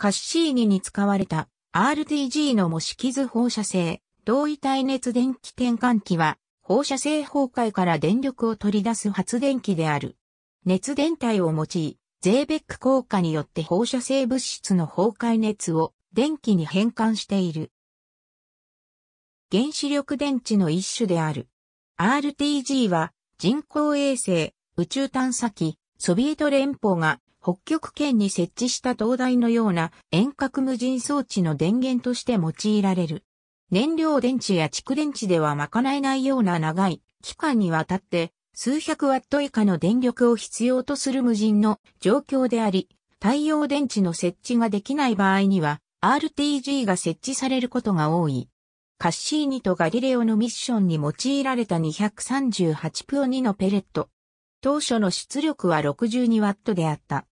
カッシーニに使われた RTG の模式図放射性同位体熱電気転換器は放射性崩壊から電力を取り出す発電機である。熱電体を用い、ゼーベック効果によって放射性物質の崩壊熱を電気に変換している。原子力電池の一種である。RTG は人工衛星、宇宙探査機、ソビエト連邦が北極圏に設置した灯台のような遠隔無人装置の電源として用いられる。燃料電池や蓄電池では賄えないような長い期間にわたって数百ワット以下の電力を必要とする無人の状況であり、太陽電池の設置ができない場合には RTG が設置されることが多い。カッシーニとガリレオのミッションに用いられた238プオ2のペレット。当初の出力は62ワットであった。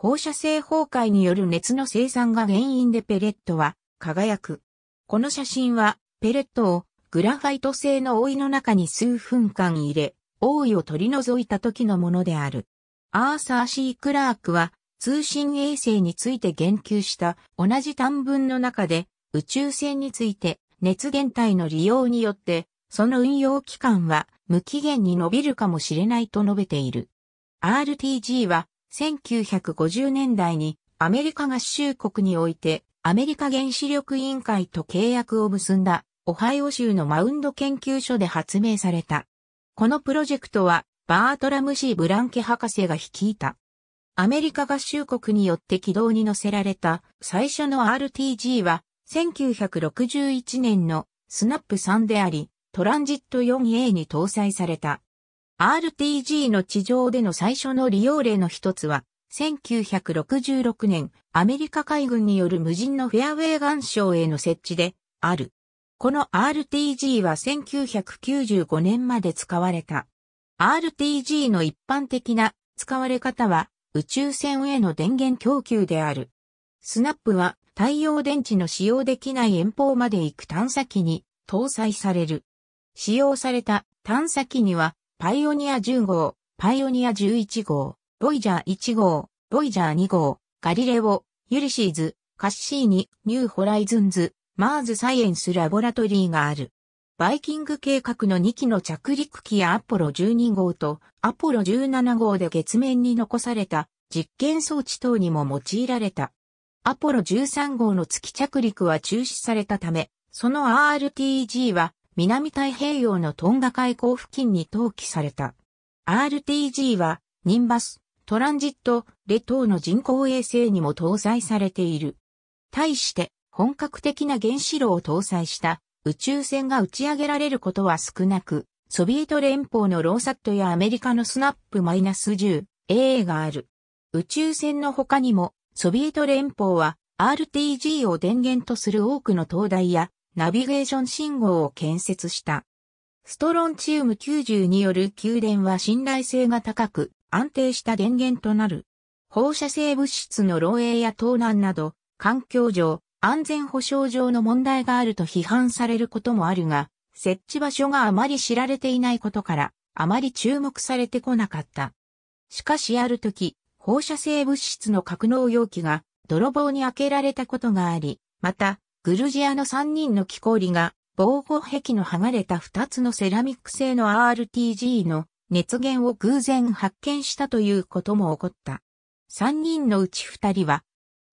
放射性崩壊による熱の生産が原因でペレットは輝く。この写真はペレットをグラファイト製の覆いの中に数分間入れ、覆いを取り除いた時のものである。アーサー・シー・クラークは通信衛星について言及した同じ短文の中で宇宙船について熱源体の利用によってその運用期間は無期限に伸びるかもしれないと述べている。RTG は1950年代にアメリカ合衆国においてアメリカ原子力委員会と契約を結んだオハイオ州のマウンド研究所で発明された。このプロジェクトはバートラム・シー・ブランケ博士が率いた。アメリカ合衆国によって軌道に乗せられた最初の RTG は1961年のスナップ3であり、トランジット 4A に搭載された。RTG の地上での最初の利用例の一つは、1966年、アメリカ海軍による無人のフェアウェイ岩礁への設置で、ある。この RTG は1995年まで使われた。RTG の一般的な使われ方は宇宙船への電源供給である。スナップは太陽電池の使用できない遠方まで行く探査機に搭載される。使用された探査機にはパイオニア10号、パイオニア11号、ボイジャー1号、ボイジャー2号、ガリレオ、ユリシーズ、カッシーニ、ニューホライズンズ、マーズサイエンスラボラトリーがある。バイキング計画の2機の着陸機やアポロ12号とアポロ17号で月面に残された実験装置等にも用いられた。アポロ13号の月着陸は中止されたため、その RTG は南太平洋のトンガ海溝付近に投棄された。RTG はニンバス、トランジット、レ等の人工衛星にも搭載されている。対して本格的な原子炉を搭載した宇宙船が打ち上げられることは少なく、ソビエト連邦のローサットやアメリカのスナップ -10AA がある。宇宙船の他にも、ソビエト連邦は RTG を電源とする多くの灯台やナビゲーション信号を建設した。ストロンチウム90による給電は信頼性が高く安定した電源となる。放射性物質の漏洩や盗難など、環境上、安全保障上の問題があると批判されることもあるが、設置場所があまり知られていないことから、あまり注目されてこなかった。しかしある時、放射性物質の格納容器が泥棒に開けられたことがあり、また、グルジアの3人の木こりが防護壁の剥がれた2つのセラミック製の RTG の熱源を偶然発見したということも起こった。3人のうち2人は、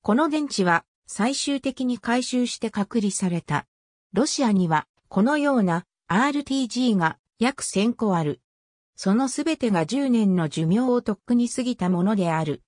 この電池は最終的に回収して隔離された。ロシアにはこのような RTG が約1000個ある。そのすべてが10年の寿命をとっくに過ぎたものである。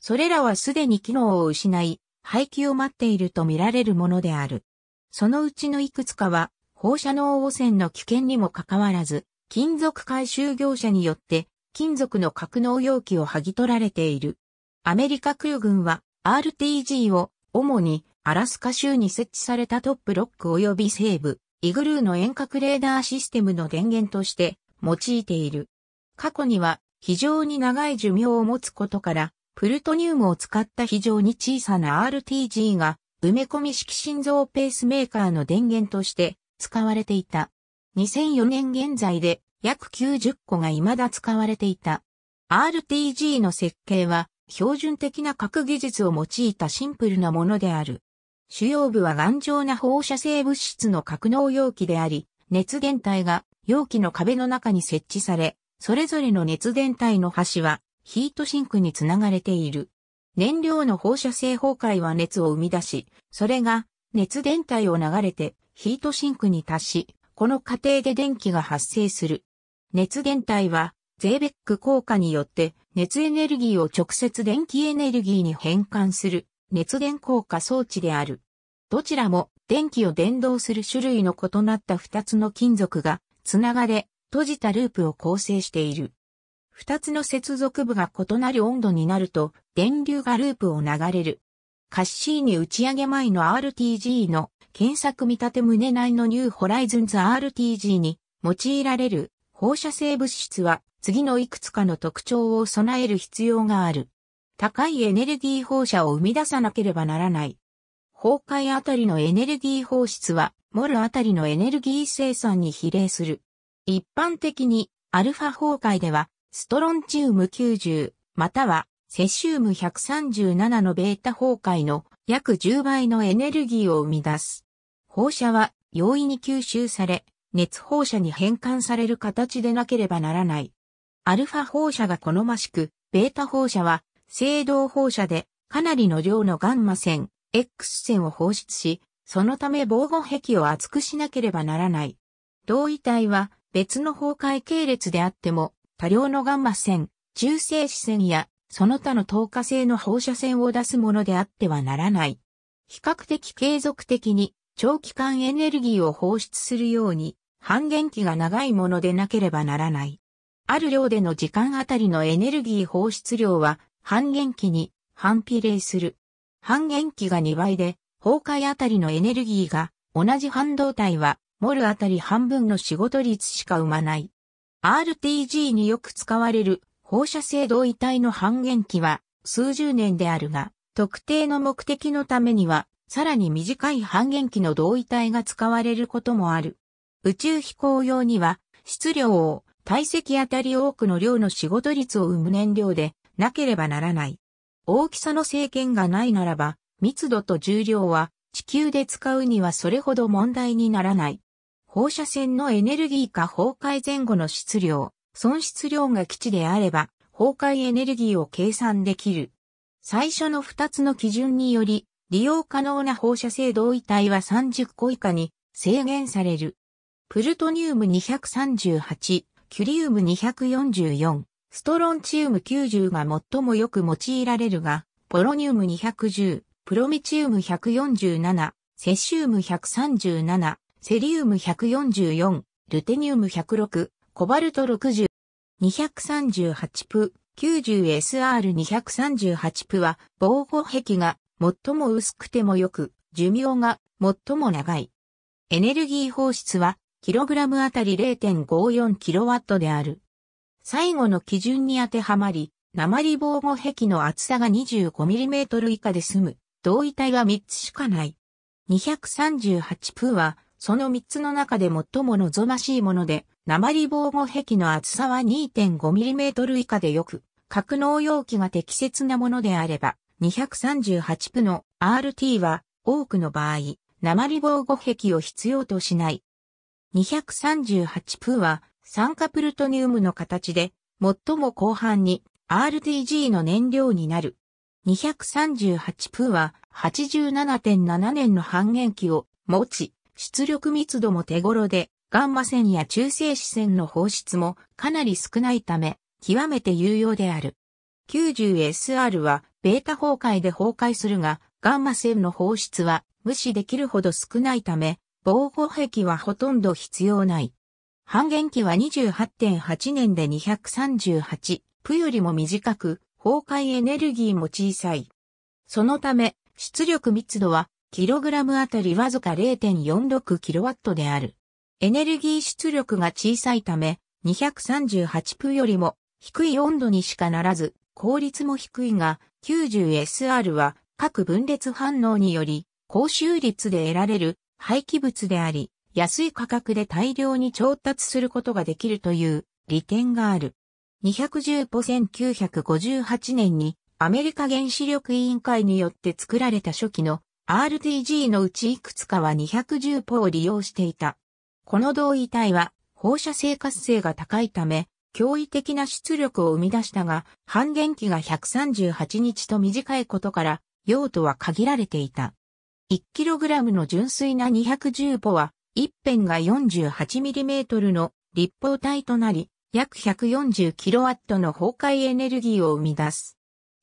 それらはすでに機能を失い、廃棄を待っていると見られるものである。そのうちのいくつかは放射能汚染の危険にもかかわらず、金属回収業者によって金属の格納容器を剥ぎ取られている。アメリカ空軍は RTG を主にアラスカ州に設置されたトップロック及び西部、イグルーの遠隔レーダーシステムの電源として用いている。過去には非常に長い寿命を持つことから、プルトニウムを使った非常に小さな RTG が埋め込み式心臓ペースメーカーの電源として使われていた。2004年現在で約90個が未だ使われていた。RTG の設計は標準的な核技術を用いたシンプルなものである。主要部は頑丈な放射性物質の格納容器であり、熱電体が容器の壁の中に設置され、それぞれの熱電体の端はヒートシンクにつながれている。燃料の放射性崩壊は熱を生み出し、それが熱電体を流れてヒートシンクに達し、この過程で電気が発生する。熱電体はゼーベック効果によって熱エネルギーを直接電気エネルギーに変換する熱電効果装置である。どちらも電気を伝導する種類の異なった二つの金属がつながれ閉じたループを構成している。二つの接続部が異なる温度になると電流がループを流れる。カッシーニ打ち上げ前の RTG の検索見立て胸内のニューホライズンズ RTG に用いられる放射性物質は次のいくつかの特徴を備える必要がある。高いエネルギー放射を生み出さなければならない。崩壊あたりのエネルギー放出は、モルあたりのエネルギー生産に比例する。一般的に、アルファ崩壊では、ストロンチウム90、または、セシウム137のベータ崩壊の約10倍のエネルギーを生み出す。放射は容易に吸収され、熱放射に変換される形でなければならない。アルファ放射が好ましく、ベータ放射は青銅放射でかなりの量のガンマ線、X 線を放出し、そのため防護壁を厚くしなければならない。同位体は別の崩壊系列であっても多量のガンマ線、中性子線やその他の透過性の放射線を出すものであってはならない。比較的継続的に長期間エネルギーを放出するように半減期が長いものでなければならない。ある量での時間あたりのエネルギー放出量は半減期に反比例する。半減期が2倍で崩壊あたりのエネルギーが同じ半導体はモルあたり半分の仕事率しか生まない。RTG によく使われる放射性同位体の半減期は数十年であるが、特定の目的のためにはさらに短い半減期の同位体が使われることもある。宇宙飛行用には質量を体積あたり多くの量の仕事率を生む燃料でなければならない。大きさの制限がないならば、密度と重量は地球で使うにはそれほど問題にならない。放射線のエネルギーか崩壊前後の質量、損失量が基地であれば、崩壊エネルギーを計算できる。最初の2つの基準により、利用可能な放射性同位体は30個以下に制限される。プルトニウム238、キュリウム244、ストロンチウム90が最もよく用いられるが、ポロニウム210、プロミチウム147、セシウム137、セリウム144、ルテニウム106、コバルト60、238プ、90SR238 プは防護壁が最も薄くてもよく、寿命が最も長い。エネルギー放出は、キログラムあたり 0.54kW である。最後の基準に当てはまり、鉛防護壁の厚さが 25mm 以下で済む。同位体は3つしかない。238プーは、その3つの中で最も望ましいもので、鉛防護壁の厚さは 2.5mm 以下でよく、格納容器が適切なものであれば、238プの RT は多くの場合、鉛防護壁を必要としない。238プは酸化プルトニウムの形で、最も後半に RTG の燃料になる。238プは87.7年の半減期を持ち、出力密度も手頃で、ガンマ線や中性子線の放出もかなり少ないため、極めて有用である。90SR はベータ崩壊で崩壊するが、ガンマ線の放出は無視できるほど少ないため、防護壁はほとんど必要ない。半減期は28.8年で238、プよりも短く、崩壊エネルギーも小さい。そのため、出力密度は、キログラムあたりわずか 0.46kW である。エネルギー出力が小さいため、238プよりも低い温度にしかならず、効率も低いが、90SR は各分裂反応により高収率で得られる廃棄物であり、安い価格で大量に調達することができるという利点がある。210ポ1958年にアメリカ原子力委員会によって作られた初期の RTG のうちいくつかは210ポを利用していた。この同位体は放射性活性が高いため、驚異的な出力を生み出したが、半減期が138日と短いことから、用途は限られていた。1kg の純粋な210ポは、一辺が 48mm の立方体となり、約 140kW の崩壊エネルギーを生み出す。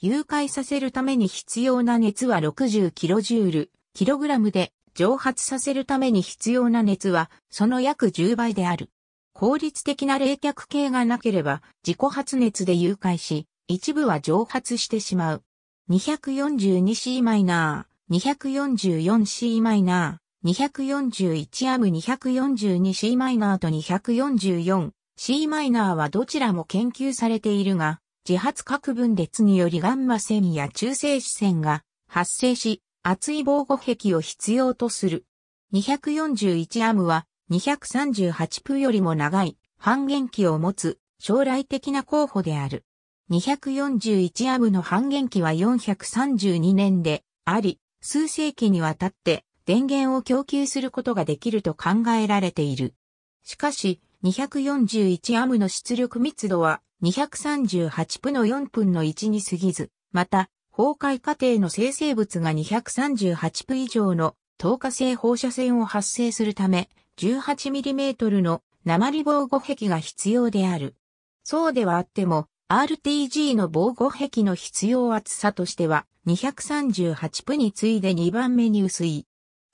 誘拐させるために必要な熱は 60kJ、キログラムで蒸発させるために必要な熱はその約10倍である。効率的な冷却系がなければ自己発熱で誘拐し、一部は蒸発してしまう。242C マイナー、244C マイナー、241アム 242C マイナーと 244C マイナーはどちらも研究されているが、自発核分裂によりガンマ線や中性子線が発生し、厚い防護壁を必要とする。241アムは238プよりも長い半減期を持つ将来的な候補である。241アムの半減期は432年であり、数世紀にわたって電源を供給することができると考えられている。しかし、241アムの出力密度は238プの4分の1に過ぎず、また、崩壊過程の生成物が238プ以上の透過性放射線を発生するため、18mm の鉛防護壁が必要である。そうではあっても、RTG の防護壁の必要厚さとしては、238プに次いで2番目に薄い。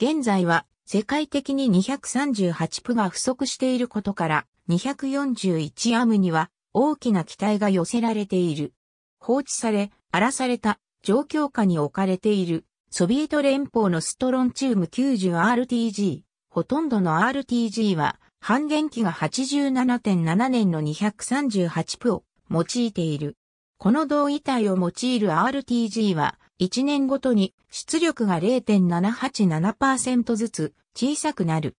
現在は、世界的に238プが不足していることから、241アムには大きな期待が寄せられている。放置され、荒らされた状況下に置かれているソビエト連邦のストロンチウム 90RTG。ほとんどの RTG は半減期が87.7年の238プを用いている。この同位体を用いる RTG は1年ごとに出力が0.787%ずつ小さくなる。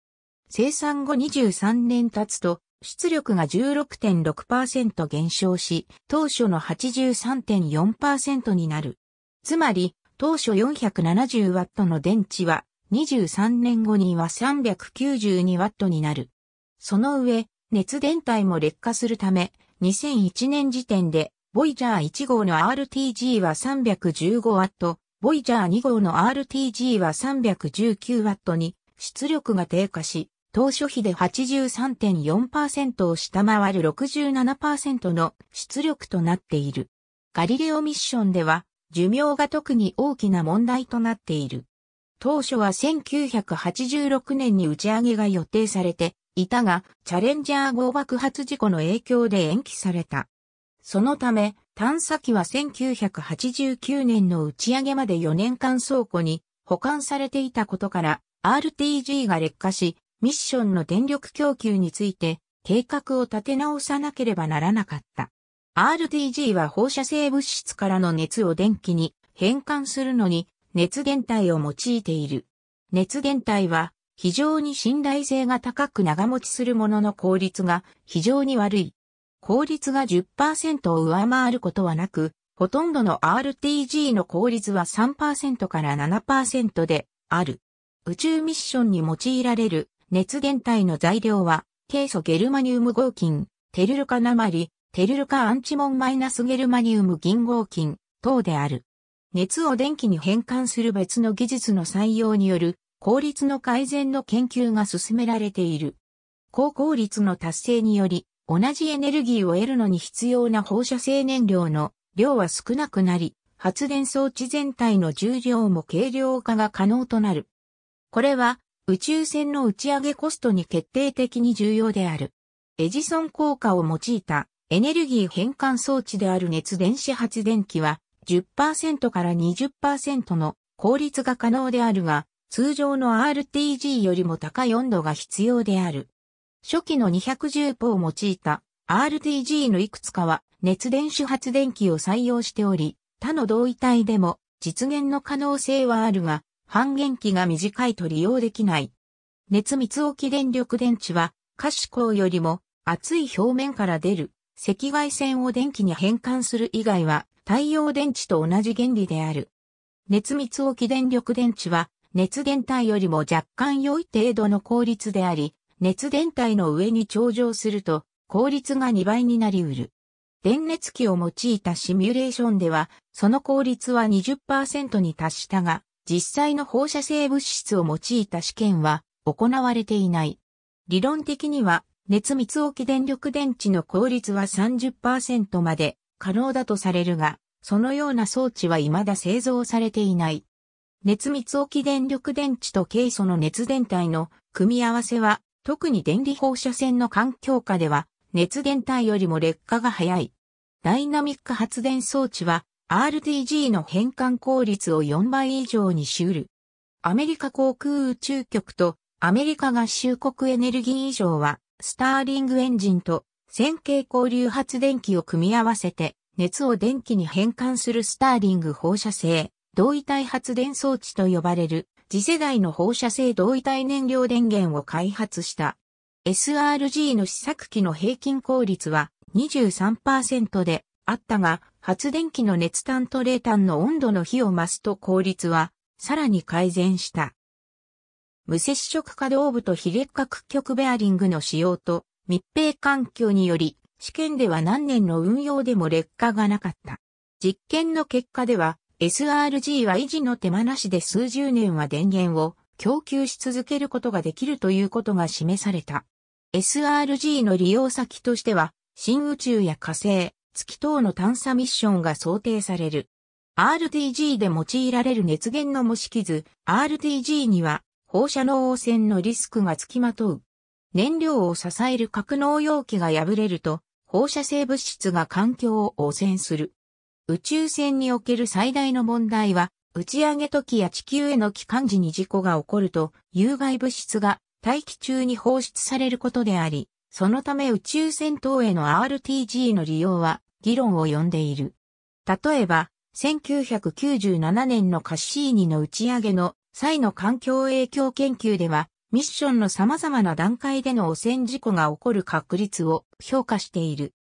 生産後23年経つと出力が16.6%減少し、当初の83.4%になる。つまり、当初 470W の電池は23年後には 392W になる。その上、熱電体も劣化するため、2001年時点で、ボイジャー1号の RTG は 315W、ボイジャー2号の RTG は 319W に出力が低下し、当初比で83.4%を下回る67%の出力となっている。ガリレオミッションでは寿命が特に大きな問題となっている。当初は1986年に打ち上げが予定されていたが、チャレンジャー号爆発事故の影響で延期された。そのため、探査機は1989年の打ち上げまで4年間倉庫に保管されていたことから、RTG が劣化し、ミッションの電力供給について計画を立て直さなければならなかった。RTG は放射性物質からの熱を電気に変換するのに熱電体を用いている。熱電体は非常に信頼性が高く長持ちするものの効率が非常に悪い。効率が10%を上回ることはなく、ほとんどの RTG の効率は3%から7%である。宇宙ミッションに用いられる熱電体の材料は、ケ素ゲルマニウム合金、テルルカ鉛、テルルカアンチモンマイナスゲルマニウム銀合金等である。熱を電気に変換する別の技術の採用による効率の改善の研究が進められている。高効率の達成により、同じエネルギーを得るのに必要な放射性燃料の量は少なくなり、発電装置全体の重量も軽量化が可能となる。これは宇宙船の打ち上げコストに決定的に重要である。エジソン効果を用いたエネルギー変換装置である熱電子発電機は10%から20%の効率が可能であるが、通常の RTG よりも高い温度が必要である。初期の210ポを用いた RTG のいくつかは熱電子発電機を採用しており、他の同位体でも実現の可能性はあるが、半減期が短いと利用できない。熱密置電力電池は可視光よりも熱い表面から出る赤外線を電気に変換する以外は太陽電池と同じ原理である。熱密置電力電池は熱電体よりも若干良い程度の効率であり、熱電体の上に頂上すると効率が2倍になり得る。電熱器を用いたシミュレーションでは、その効率は20%に達したが、実際の放射性物質を用いた試験は行われていない。理論的には、熱密置電力電池の効率は30%まで可能だとされるが、そのような装置は未だ製造されていない。熱密置電力電池とケイ素の熱電体の組み合わせは、特に電離放射線の環境下では熱電体よりも劣化が早い。ダイナミック発電装置は RTG の変換効率を4倍以上にしうる。アメリカ航空宇宙局とアメリカ合衆国エネルギー以上はスターリングエンジンと線形交流発電機を組み合わせて熱を電気に変換するスターリング放射性同位体発電装置と呼ばれる次世代の放射性同位体燃料電源を開発した。SRG の試作機の平均効率は23%であったが、発電機の熱炭と冷炭の温度の比を増すと効率はさらに改善した。無接触可動部と非劣化屈曲ベアリングの使用と密閉環境により試験では何年の運用でも劣化がなかった。実験の結果では SRG は維持の手間なしで数十年は電源を供給し続けることができるということが示された。SRG の利用先としては、新宇宙や火星、月等の探査ミッションが想定される。RTG で用いられる熱源の模式図、RTG には放射能汚染のリスクが付きまとう。燃料を支える格納容器が破れると、放射性物質が環境を汚染する。宇宙船における最大の問題は、打ち上げ時や地球への帰還時に事故が起こると、有害物質が大気中に放出されることであり、そのため宇宙船等への RTG の利用は議論を呼んでいる。例えば、1997年のカッシーニの打ち上げの際の環境影響研究では、ミッションの様々な段階での汚染事故が起こる確率を評価している。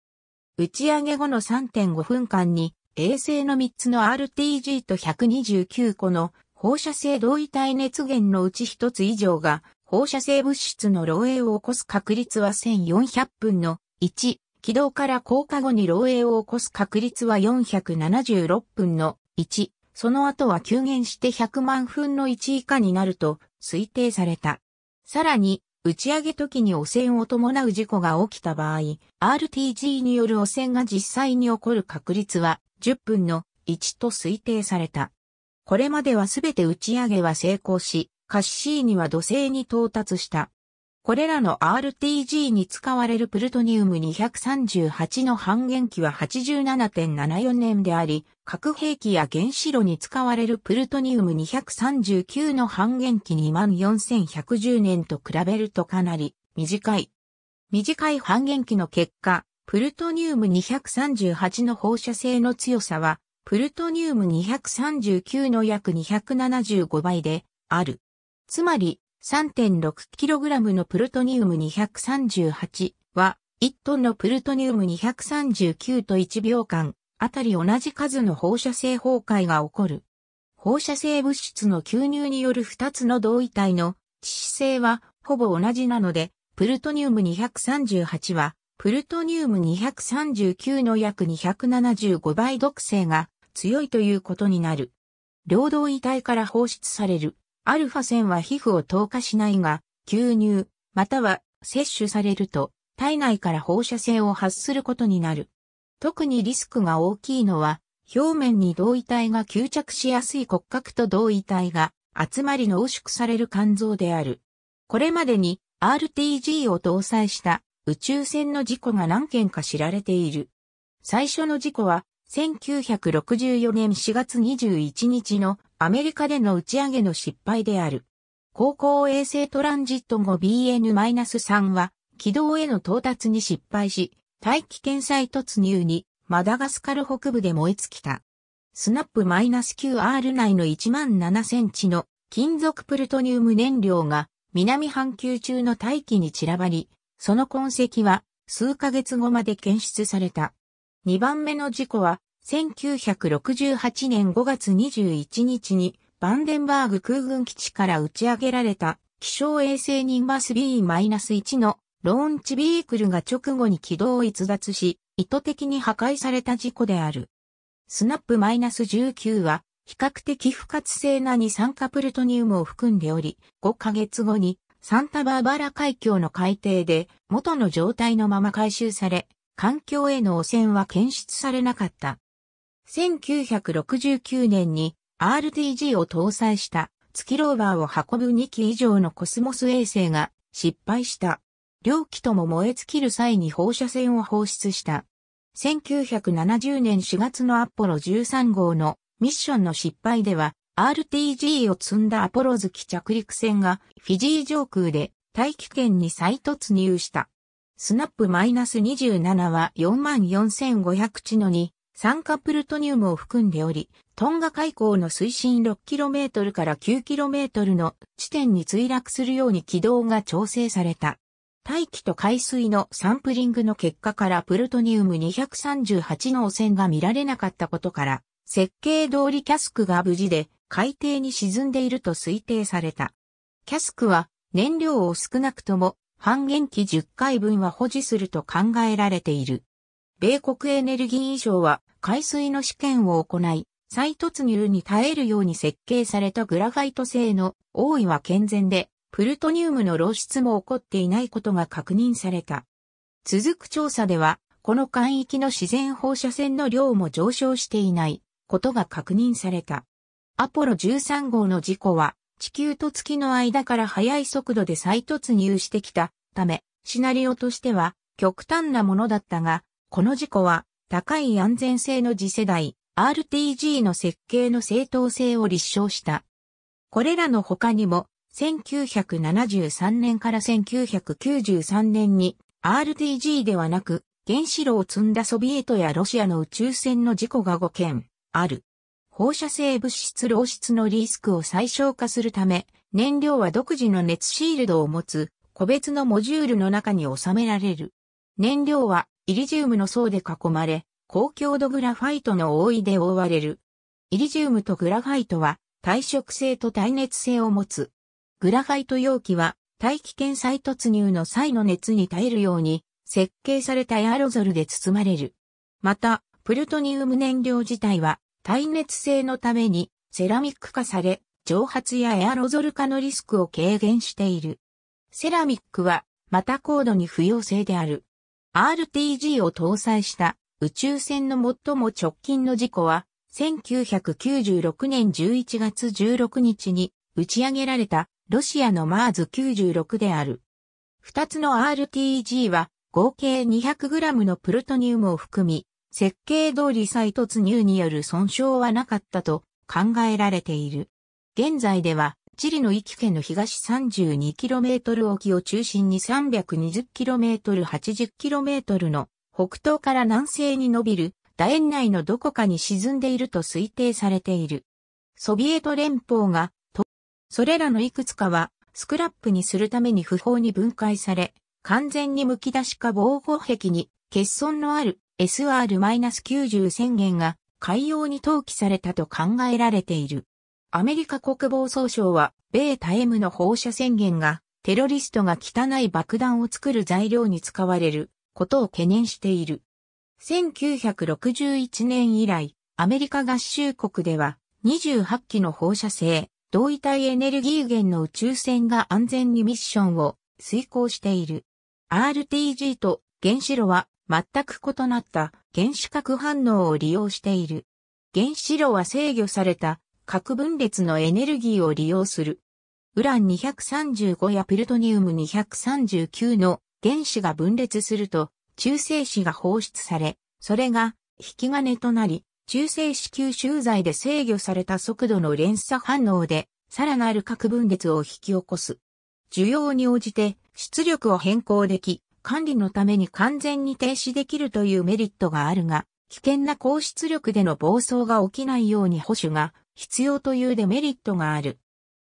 打ち上げ後の3.5分間に衛星の3つの RTG と129個の放射性同位体熱源のうち1つ以上が放射性物質の漏洩を起こす確率は1400分の1、起動から降下後に漏洩を起こす確率は476分の1、その後は急減して100万分の1以下になると推定された。さらに、打ち上げ時に汚染を伴う事故が起きた場合、RTG による汚染が実際に起こる確率は10分の1と推定された。これまではすべて打ち上げは成功し、カッシーニは土星に到達した。これらの RTG に使われるプルトニウム238の半減期は87.74年であり、核兵器や原子炉に使われるプルトニウム239の半減期24110年と比べるとかなり短い。短い半減期の結果、プルトニウム238の放射性の強さは、プルトニウム239の約275倍である。つまり、3.6kg のプルトニウム238は、1トンのプルトニウム239と1秒間、あたり同じ数の放射性崩壊が起こる。放射性物質の吸入による2つの同位体の致死性はほぼ同じなので、プルトニウム238はプルトニウム239の約275倍毒性が強いということになる。両動位体から放出されるアルファ線は皮膚を透過しないが、吸入、または摂取されると体内から放射線を発することになる。特にリスクが大きいのは、表面に同位体が吸着しやすい骨格と同位体が集まり濃縮される肝臓である。これまでに RTG を搭載した宇宙船の事故が何件か知られている。最初の事故は、1964年4月21日のアメリカでの打ち上げの失敗である。航行衛星トランジット 5BN-3 は、軌道への到達に失敗し、大気圏際突入にマダガスカル北部で燃え尽きた。スナップ -9R 内の1万7センチの金属プルトニウム燃料が南半球中の大気に散らばり、その痕跡は数ヶ月後まで検出された。2番目の事故は、1968年5月21日にバンデンバーグ空軍基地から打ち上げられた気象衛星ニンバス B-1 のローンチビークルが直後に軌道を逸脱し、意図的に破壊された事故である。スナップ -19 は比較的不活性な二酸化プルトニウムを含んでおり、5ヶ月後にサンタバーバラ海峡の海底で元の状態のまま回収され、環境への汚染は検出されなかった。1969年に RTG を搭載した月ローバーを運ぶ2機以上のコスモス衛星が失敗した。両機とも燃え尽きる際に放射線を放出した。1970年4月のアポロ13号のミッションの失敗では RTG を積んだアポロ月着陸船がフィジー上空で大気圏に再突入した。スナップ -27 は44,500地のに酸化プルトニウムを含んでおり、トンガ海溝の水深 6km から 9km の地点に墜落するように軌道が調整された。大気と海水のサンプリングの結果からプルトニウム238の汚染が見られなかったことから、設計通りキャスクが無事で海底に沈んでいると推定された。キャスクは燃料を少なくとも半減期10回分は保持すると考えられている。米国エネルギー省は海水の試験を行い、再突入に耐えるように設計されたグラファイト製の多いは健全で、プルトニウムの露出も起こっていないことが確認された。続く調査では、この海域の自然放射線の量も上昇していないことが確認された。アポロ13号の事故は、地球と月の間から速い速度で再突入してきたため、シナリオとしては極端なものだったが、この事故は高い安全性の次世代 RTG の設計の正当性を立証した。これらの他にも1973年から1993年に RTG ではなく原子炉を積んだソビエトやロシアの宇宙船の事故が5件ある。放射性物質漏出のリスクを最小化するため、燃料は独自の熱シールドを持つ個別のモジュールの中に収められる。燃料はイリジウムの層で囲まれ、高強度グラファイトの覆いで覆われる。イリジウムとグラファイトは耐食性と耐熱性を持つ。グラファイト容器は大気圏再突入の際の熱に耐えるように設計されたエアロゾルで包まれる。また、プルトニウム燃料自体は耐熱性のためにセラミック化され、蒸発やエアロゾル化のリスクを軽減している。セラミックはまた高度に不要性である。RTG を搭載した宇宙船の最も直近の事故は1996年11月16日に打ち上げられたロシアのマーズ96である。二つの RTG は合計 200g のプルトニウムを含み、設計通り再突入による損傷はなかったと考えられている。現在では、チリの域圏の東 32km 沖を中心に 320km、80km の北東から南西に伸びる楕円内のどこかに沈んでいると推定されている。ソビエト連邦がそれらのいくつかは、スクラップにするために不法に分解され、完全に剥き出しか防護壁に欠損のある SR-90 宣言が海洋に投棄されたと考えられている。アメリカ国防総省は、米タエムの放射宣言が、テロリストが汚い爆弾を作る材料に使われることを懸念している。1961年以来、アメリカ合衆国では、28機の放射性、同位体エネルギー源の宇宙船が安全にミッションを遂行している。RTG と原子炉は全く異なった原子核反応を利用している。原子炉は制御された核分裂のエネルギーを利用する。ウラン235やプルトニウム239の原子が分裂すると中性子が放出され、それが引き金となり中性子吸収剤で制御された速度の連鎖反応で、さらなる核分裂を引き起こす。需要に応じて出力を変更でき、管理のために完全に停止できるというメリットがあるが、危険な高出力での暴走が起きないように保守が必要というデメリットがある。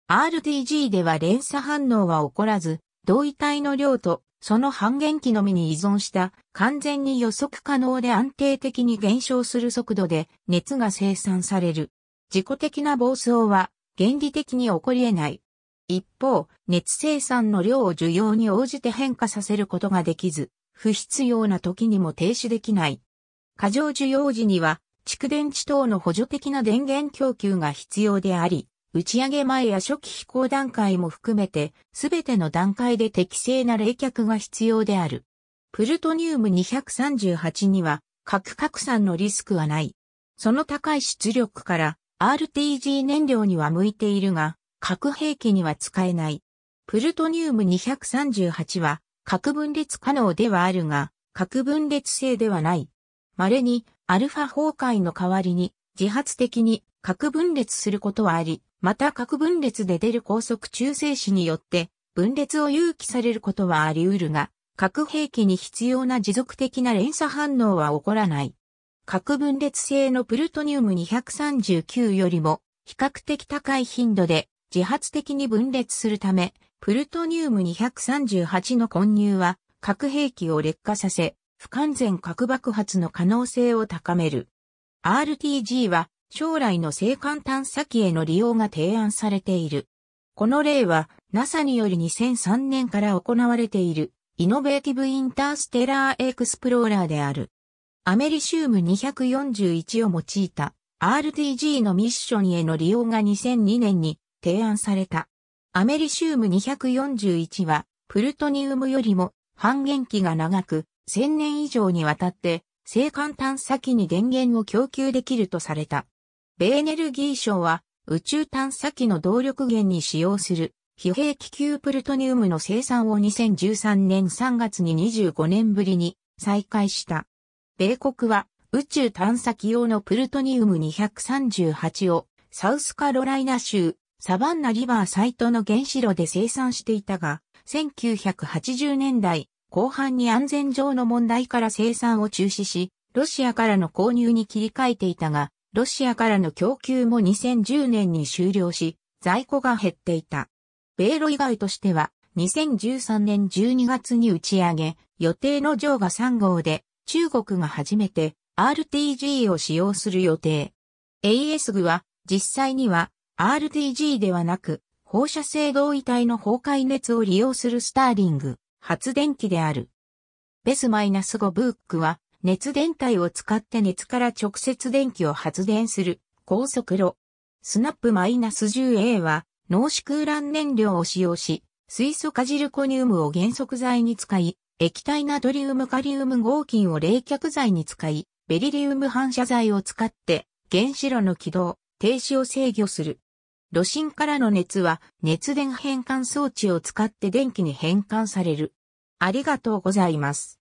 RTG では連鎖反応は起こらず、同位体の量とその半減期のみに依存した完全に予測可能で安定的に減少する速度で熱が生産される。自己的な暴走は原理的に起こり得ない。一方、熱生産の量を需要に応じて変化させることができず、不必要な時にも停止できない。過剰需要時には、蓄電池等の補助的な電源供給が必要であり、打ち上げ前や初期飛行段階も含めて、すべての段階で適正な冷却が必要である。プルトニウム238には、核拡散のリスクはない。その高い出力から、RTG 燃料には向いているが、核兵器には使えない。プルトニウム238は、核分裂可能ではあるが、核分裂性ではない。稀に、アルファ崩壊の代わりに、自発的に核分裂することはあり、また核分裂で出る高速中性子によって分裂を誘起されることはあり得るが、核兵器に必要な持続的な連鎖反応は起こらない。核分裂性のプルトニウム239よりも比較的高い頻度で自発的に分裂するため、プルトニウム238の混入は核兵器を劣化させ、不完全核爆発の可能性を高める。RTG は将来の星間探査機への利用が提案されている。この例は NASA により2003年から行われているイノベーティブインターステラーエクスプローラーである。アメリシウム241を用いた RTG のミッションへの利用が2002年に提案された。アメリシウム241はプルトニウムよりも半減期が長く1000年以上にわたって星間探査機に電源を供給できるとされた。ベエネルギー省は宇宙探査機の動力源に使用する非兵器級プルトニウムの生産を2013年3月に25年ぶりに再開した。米国は宇宙探査機用のプルトニウム238をサウスカロライナ州サバンナリバーサイトの原子炉で生産していたが、1980年代後半に安全上の問題から生産を中止し、ロシアからの購入に切り替えていたが、ロシアからの供給も2010年に終了し、在庫が減っていた。米ロ以外としては、2013年12月に打ち上げ、予定の上画3号で、中国が初めて RTG を使用する予定。AS グは、実際には RTG ではなく、放射性同位体の崩壊熱を利用するスターリング、発電機である。ベス -5 ブーックは、熱電体を使って熱から直接電気を発電する高速炉。スナップ -10A は濃縮空欄燃料を使用し、水素カジルコニウムを原則剤に使い、液体ナトリウムカリウム合金を冷却剤に使い、ベリリウム反射剤を使って原子炉の起動、停止を制御する。炉心からの熱は熱電変換装置を使って電気に変換される。ありがとうございます。